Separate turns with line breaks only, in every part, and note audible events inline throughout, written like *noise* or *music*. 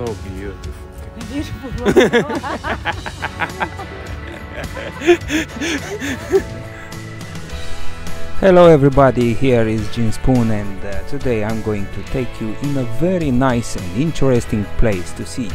looks so beautiful. *laughs*
Hello everybody, here is Jean Spoon and uh, today I'm going to take you in a very nice and interesting place to see.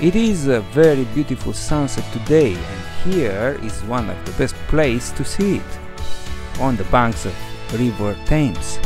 It is a very beautiful sunset today and here is one of the best places to see it, on the banks of River Thames.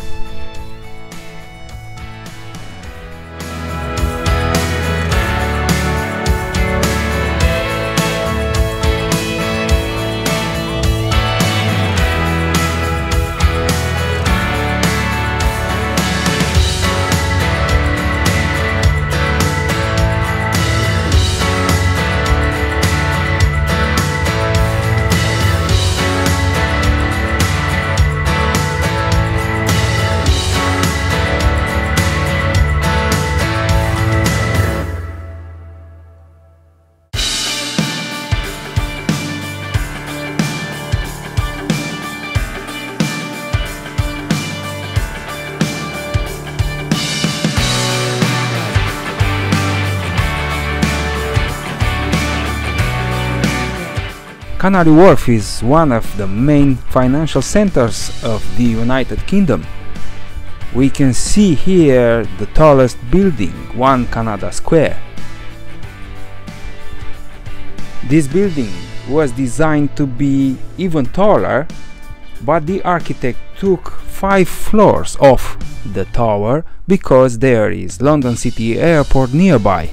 Canary Wharf is one of the main financial centers of the United Kingdom. We can see here the tallest building, One Canada Square. This building was designed to be even taller, but the architect took five floors off the tower because there is London City Airport nearby.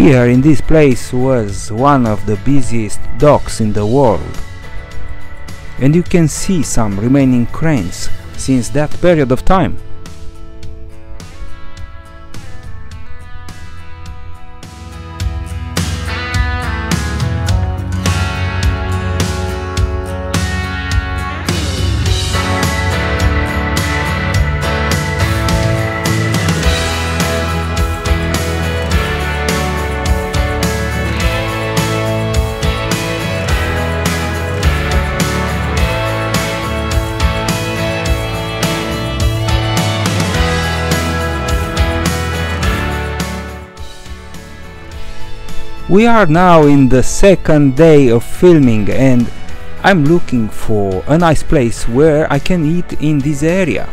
Here in this place was one of the busiest docks in the world. And you can see some remaining cranes since that period of time. We are now in the second day of filming and I'm looking for a nice place where I can eat in this area.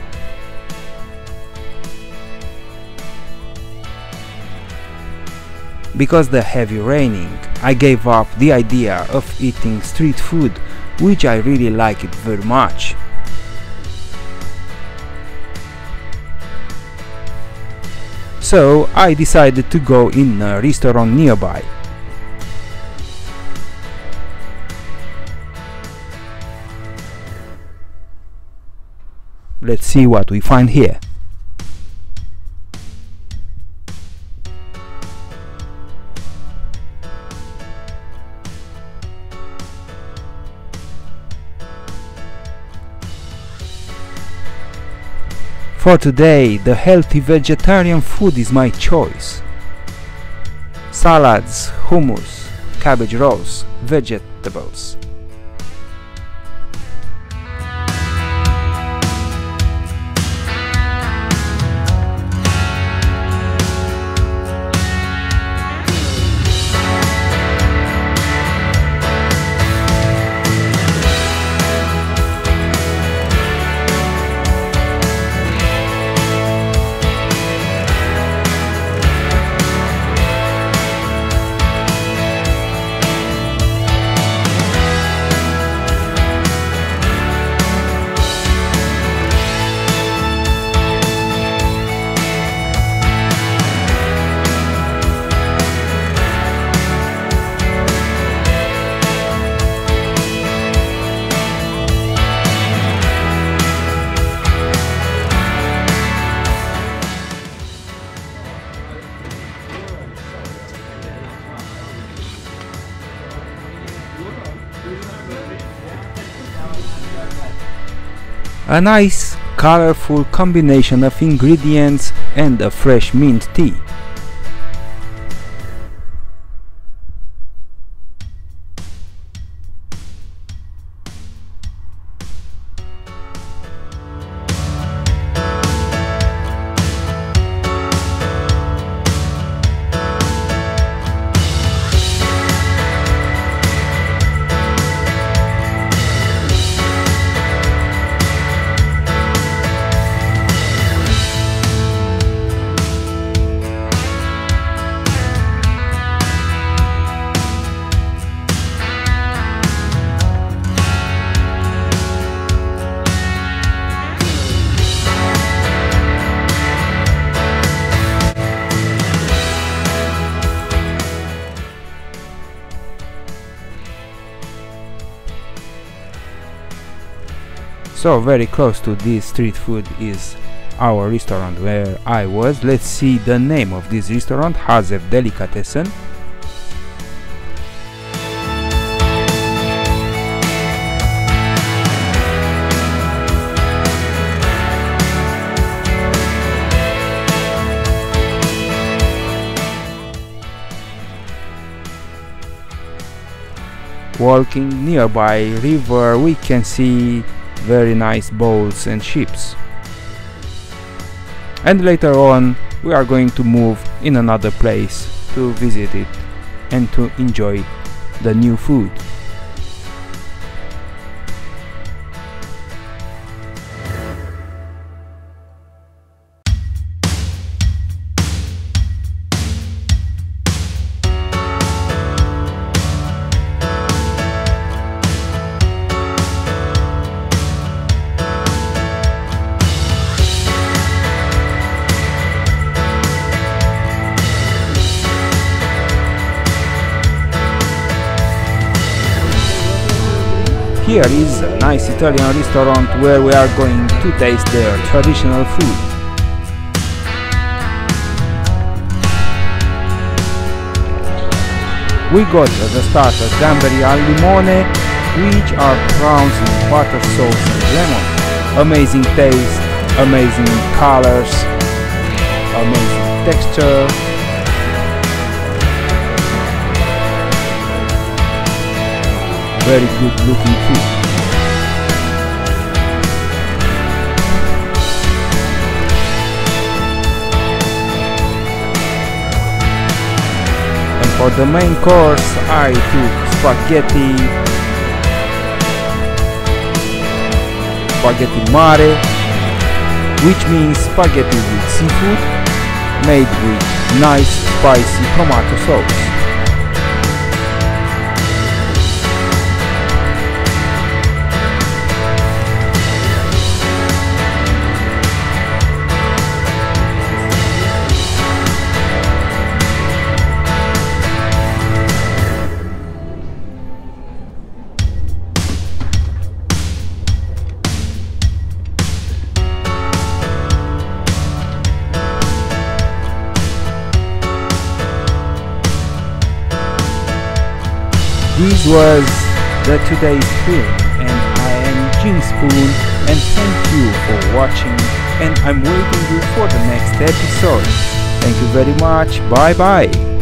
Because the heavy raining, I gave up the idea of eating street food, which I really like it very much. So I decided to go in a restaurant nearby. Let's see what we find here. For today, the healthy vegetarian food is my choice. Salads, hummus, cabbage rolls, vegetables. A nice colorful combination of ingredients and a fresh mint tea. So very close to this street food is our restaurant where I was. Let's see the name of this restaurant, Hazev Delicatessen. Walking nearby river we can see very nice boats and ships. And later on we are going to move in another place to visit it and to enjoy the new food. Here is a nice Italian restaurant where we are going to taste their traditional food. We got as a starter gamberi al limone, which are prawns in butter sauce and lemon. Amazing taste, amazing colors, amazing texture, very good looking fish. And for the main course I took spaghetti, spaghetti mare, which means spaghetti with seafood made with nice spicy tomato sauce. Was the today's film and I am Jean Spoon and thank you for watching and I'm waiting you for the next episode. Thank you very much. Bye bye.